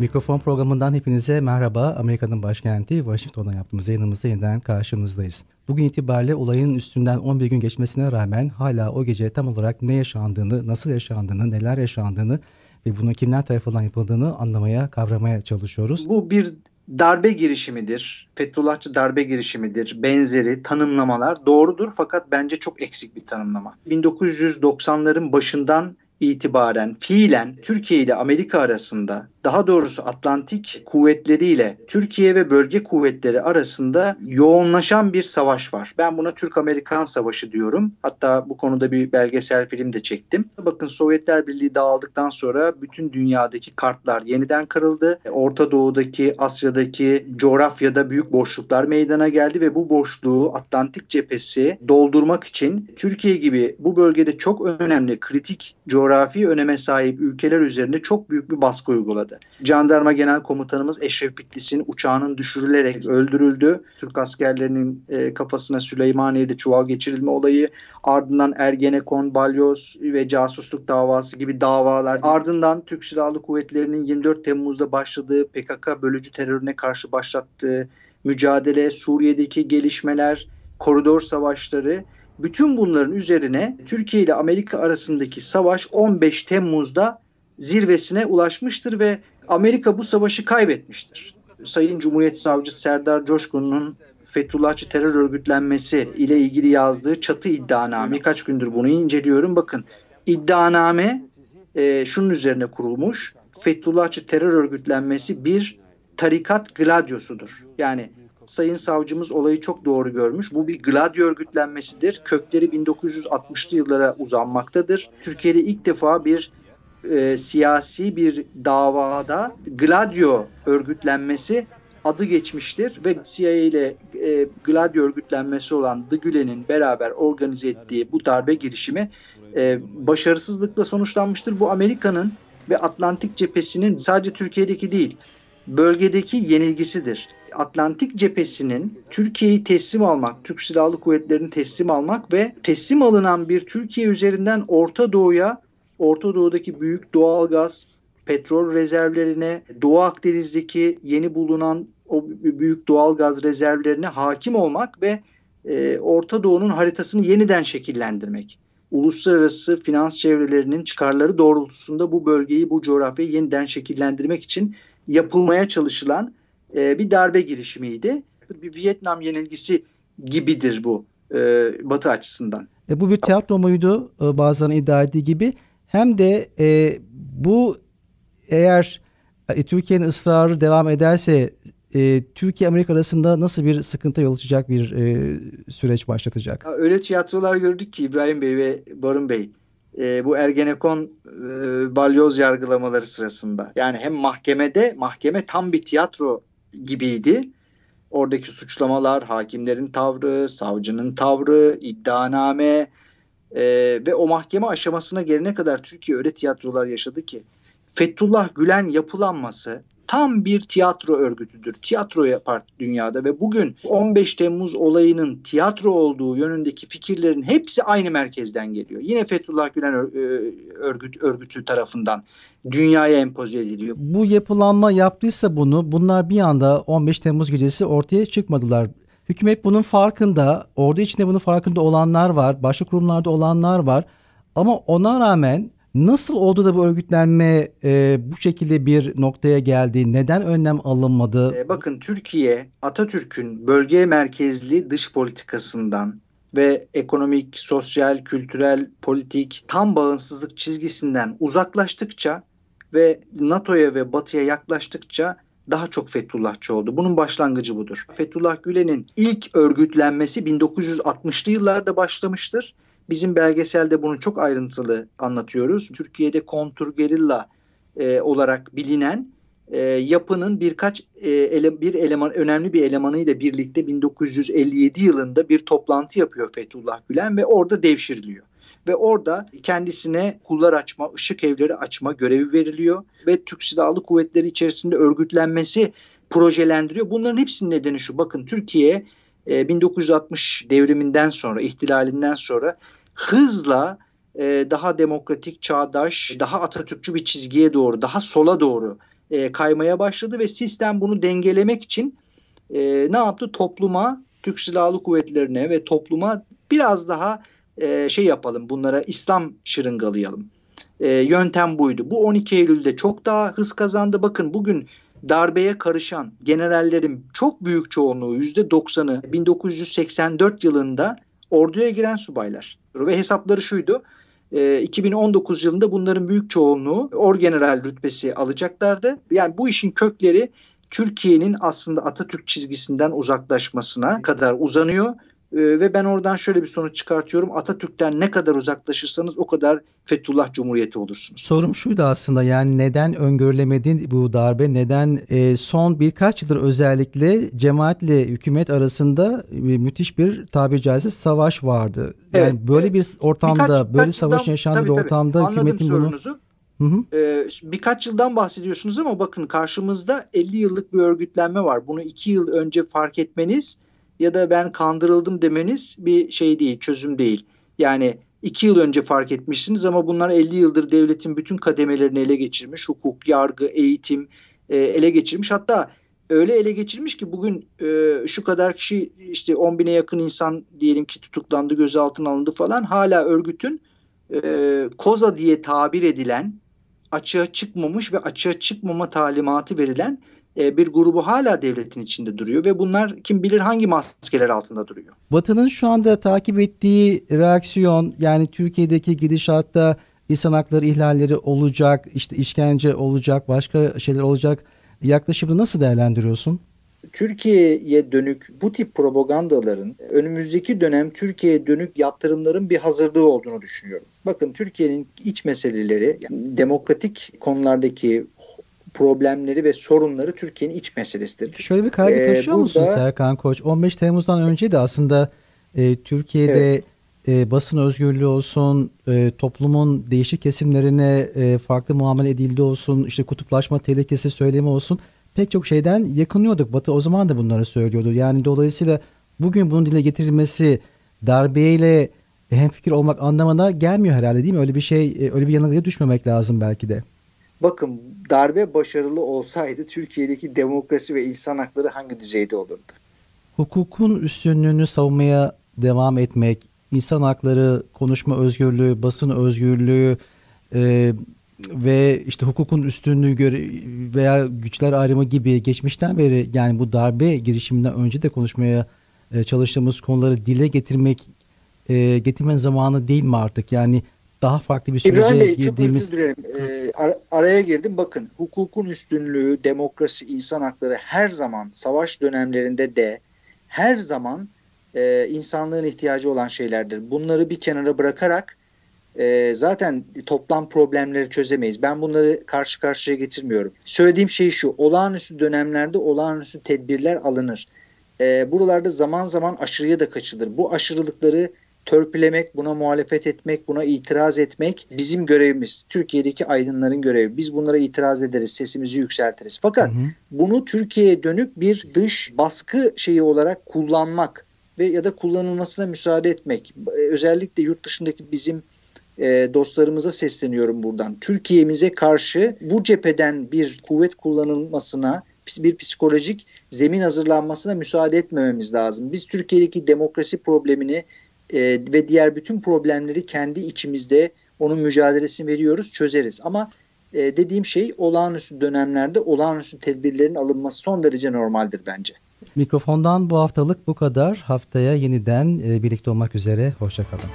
Mikrofon programından hepinize merhaba. Amerika'nın başkenti Washington'dan yaptığımız yayınımızda yeniden karşınızdayız. Bugün itibariyle olayın üstünden 11 gün geçmesine rağmen hala o gece tam olarak ne yaşandığını, nasıl yaşandığını, neler yaşandığını ve bunun kimler tarafından yapıldığını anlamaya, kavramaya çalışıyoruz. Bu bir darbe girişimidir. Fethullahçı darbe girişimidir. Benzeri tanımlamalar doğrudur fakat bence çok eksik bir tanımlama. 1990'ların başından itibaren fiilen Türkiye ile Amerika arasında daha doğrusu Atlantik kuvvetleriyle Türkiye ve bölge kuvvetleri arasında yoğunlaşan bir savaş var. Ben buna Türk-Amerikan Savaşı diyorum. Hatta bu konuda bir belgesel film de çektim. Bakın Sovyetler Birliği dağıldıktan sonra bütün dünyadaki kartlar yeniden kırıldı. Orta Doğu'daki, Asya'daki coğrafyada büyük boşluklar meydana geldi ve bu boşluğu Atlantik cephesi doldurmak için Türkiye gibi bu bölgede çok önemli kritik coğrafi öneme sahip ülkeler üzerinde çok büyük bir baskı uyguladı. Jandarma Genel Komutanımız Eşref Bitlis'in uçağının düşürülerek öldürüldü. Türk askerlerinin e, kafasına Süleymaniye'de çuval geçirilme olayı, ardından Ergenekon, Balyoz ve casusluk davası gibi davalar. Ardından Türk Silahlı Kuvvetleri'nin 24 Temmuz'da başladığı PKK bölücü terörüne karşı başlattığı mücadele, Suriye'deki gelişmeler, koridor savaşları bütün bunların üzerine Türkiye ile Amerika arasındaki savaş 15 Temmuz'da zirvesine ulaşmıştır ve Amerika bu savaşı kaybetmiştir. Sayın Cumhuriyet Savcısı Serdar Coşkun'un Fethullahçı terör örgütlenmesi ile ilgili yazdığı çatı iddianame. Birkaç gündür bunu inceliyorum. Bakın iddianame e, şunun üzerine kurulmuş. Fethullahçı terör örgütlenmesi bir tarikat gladyosudur. Yani Sayın Savcımız olayı çok doğru görmüş. Bu bir gladyo örgütlenmesidir. Kökleri 1960'lı yıllara uzanmaktadır. Türkiye'de ilk defa bir e, siyasi bir davada Gladio örgütlenmesi adı geçmiştir ve CIA ile e, Gladio örgütlenmesi olan The Gülen'in beraber organize ettiği bu darbe girişimi e, başarısızlıkla sonuçlanmıştır. Bu Amerika'nın ve Atlantik cephesinin sadece Türkiye'deki değil bölgedeki yenilgisidir. Atlantik cephesinin Türkiye'yi teslim almak, Türk Silahlı Kuvvetleri'ni teslim almak ve teslim alınan bir Türkiye üzerinden Orta Doğu'ya Orta Doğu'daki büyük doğal gaz, petrol rezervlerine, Doğu Akdeniz'deki yeni bulunan o büyük doğal gaz rezervlerine hakim olmak ve e, Orta Doğu'nun haritasını yeniden şekillendirmek. Uluslararası finans çevrelerinin çıkarları doğrultusunda bu bölgeyi, bu coğrafyayı yeniden şekillendirmek için yapılmaya çalışılan e, bir darbe girişimiydi. Bir Vietnam yenilgisi gibidir bu e, Batı açısından. E, bu bir tiyatro muydu e, bazılarının iddia ettiği gibi? hem de e, bu eğer e, Türkiye'nin ısrarı devam ederse e, Türkiye Amerika arasında nasıl bir sıkıntı yol açacak bir e, süreç başlatacak? Öyle tiyatrolar gördük ki İbrahim Bey ve Barın Bey e, bu Ergenekon e, balyoz yargılamaları sırasında. Yani hem mahkemede mahkeme tam bir tiyatro gibiydi. Oradaki suçlamalar, hakimlerin tavrı, savcının tavrı, iddianame, e, ve o mahkeme aşamasına gelene kadar Türkiye öyle tiyatrolar yaşadı ki Fethullah Gülen yapılanması tam bir tiyatro örgütüdür. Tiyatro yapar dünyada ve bugün 15 Temmuz olayının tiyatro olduğu yönündeki fikirlerin hepsi aynı merkezden geliyor. Yine Fethullah Gülen e, örgüt, örgütü tarafından dünyaya empoze ediliyor. Bu yapılanma yaptıysa bunu bunlar bir anda 15 Temmuz gecesi ortaya çıkmadılar. Hükümet bunun farkında, ordu içinde bunun farkında olanlar var, başka kurumlarda olanlar var. Ama ona rağmen nasıl oldu da bu örgütlenme e, bu şekilde bir noktaya geldi? Neden önlem alınmadı? E, bakın Türkiye Atatürk'ün bölge merkezli dış politikasından ve ekonomik, sosyal, kültürel, politik tam bağımsızlık çizgisinden uzaklaştıkça ve NATO'ya ve Batı'ya yaklaştıkça daha çok Fethullahçı oldu. Bunun başlangıcı budur. Fethullah Gülen'in ilk örgütlenmesi 1960'lı yıllarda başlamıştır. Bizim belgeselde bunu çok ayrıntılı anlatıyoruz. Türkiye'de kontrgerilla e, olarak bilinen e, yapının birkaç e, ele, bir eleman önemli bir elemanıyla birlikte 1957 yılında bir toplantı yapıyor Fethullah Gülen ve orada devşiriliyor ve orada kendisine kullar açma, ışık evleri açma görevi veriliyor ve Türk Silahlı Kuvvetleri içerisinde örgütlenmesi projelendiriyor. Bunların hepsinin nedeni şu. Bakın Türkiye 1960 e, devriminden sonra, ihtilalinden sonra hızla e, daha demokratik, çağdaş, daha Atatürkçü bir çizgiye doğru, daha sola doğru e, kaymaya başladı ve sistem bunu dengelemek için e, ne yaptı? Topluma, Türk Silahlı Kuvvetlerine ve topluma biraz daha e, şey yapalım bunlara İslam şırıngalayalım. E, yöntem buydu. Bu 12 Eylül'de çok daha hız kazandı. Bakın bugün darbeye karışan generallerin çok büyük çoğunluğu %90'ı 1984 yılında orduya giren subaylar. Ve hesapları şuydu. 2019 yılında bunların büyük çoğunluğu orgeneral rütbesi alacaklardı. Yani bu işin kökleri Türkiye'nin aslında Atatürk çizgisinden uzaklaşmasına kadar uzanıyor. Ee, ve ben oradan şöyle bir sonuç çıkartıyorum. Atatürk'ten ne kadar uzaklaşırsanız o kadar Fethullah Cumhuriyeti olursunuz. Sorum şuydu aslında yani neden öngörülemedi bu darbe? Neden e, son birkaç yıldır özellikle cemaatle hükümet arasında e, müthiş bir tabiri caizse savaş vardı. Yani evet, böyle bir ortamda, birkaç, böyle birkaç savaşın yaşandığı tabii, bir ortamda tabii, hükümetin sorunuzu. bunu... Hı hı. Ee, birkaç yıldan bahsediyorsunuz ama bakın karşımızda 50 yıllık bir örgütlenme var. Bunu 2 yıl önce fark etmeniz ya da ben kandırıldım demeniz bir şey değil, çözüm değil. Yani iki yıl önce fark etmişsiniz ama bunlar 50 yıldır devletin bütün kademelerini ele geçirmiş. Hukuk, yargı, eğitim e, ele geçirmiş. Hatta öyle ele geçirmiş ki bugün e, şu kadar kişi işte 10 bine yakın insan diyelim ki tutuklandı, gözaltına alındı falan. Hala örgütün e, koza diye tabir edilen açığa çıkmamış ve açığa çıkmama talimatı verilen e, bir grubu hala devletin içinde duruyor ve bunlar kim bilir hangi maskeler altında duruyor. Batı'nın şu anda takip ettiği reaksiyon yani Türkiye'deki gidişatta insan hakları ihlalleri olacak, işte işkence olacak, başka şeyler olacak yaklaşımını nasıl değerlendiriyorsun? Türkiye'ye dönük bu tip propagandaların önümüzdeki dönem Türkiye'ye dönük yaptırımların bir hazırlığı olduğunu düşünüyorum. Bakın Türkiye'nin iç meseleleri yani demokratik konulardaki problemleri ve sorunları Türkiye'nin iç meselesidir. Şöyle bir kaygı ee, taşıyor ee, musun burada, Serkan Koç? 15 Temmuz'dan önce de aslında e, Türkiye'de evet. e, basın özgürlüğü olsun, e, toplumun değişik kesimlerine e, farklı muamele edildi olsun, işte kutuplaşma tehlikesi söylemi olsun pek çok şeyden yakınıyorduk. Batı o zaman da bunları söylüyordu. Yani dolayısıyla bugün bunun dile getirilmesi darbeyle hemfikir olmak anlamına gelmiyor herhalde değil mi? Öyle bir şey, e, öyle bir yanılgıya düşmemek lazım belki de. Bakın darbe başarılı olsaydı Türkiye'deki demokrasi ve insan hakları hangi düzeyde olurdu? Hukukun üstünlüğünü savunmaya devam etmek, insan hakları, konuşma özgürlüğü, basın özgürlüğü e, ve işte hukukun üstünlüğü veya güçler ayrımı gibi geçmişten beri yani bu darbe girişiminden önce de konuşmaya e, çalıştığımız konuları dile getirmek e, getirmenin zamanı değil mi artık? Yani daha farklı bir sürece İbrahim Bey, girdiğimiz... çok özür dilerim. Ee, ar- araya girdim. Bakın hukukun üstünlüğü, demokrasi, insan hakları her zaman savaş dönemlerinde de her zaman e, insanlığın ihtiyacı olan şeylerdir. Bunları bir kenara bırakarak e, zaten toplam problemleri çözemeyiz. Ben bunları karşı karşıya getirmiyorum. Söylediğim şey şu. Olağanüstü dönemlerde olağanüstü tedbirler alınır. E, buralarda zaman zaman aşırıya da kaçılır. Bu aşırılıkları törpülemek, buna muhalefet etmek, buna itiraz etmek bizim görevimiz. Türkiye'deki aydınların görevi. Biz bunlara itiraz ederiz, sesimizi yükseltiriz. Fakat hı hı. bunu Türkiye'ye dönük bir dış baskı şeyi olarak kullanmak ve ya da kullanılmasına müsaade etmek. Özellikle yurt dışındaki bizim e, dostlarımıza sesleniyorum buradan. Türkiye'mize karşı bu cepheden bir kuvvet kullanılmasına, bir psikolojik zemin hazırlanmasına müsaade etmememiz lazım. Biz Türkiye'deki demokrasi problemini e, ve diğer bütün problemleri kendi içimizde onun mücadelesini veriyoruz, çözeriz. Ama e, dediğim şey olağanüstü dönemlerde olağanüstü tedbirlerin alınması son derece normaldir bence. Mikrofondan bu haftalık bu kadar. Haftaya yeniden e, birlikte olmak üzere. Hoşçakalın.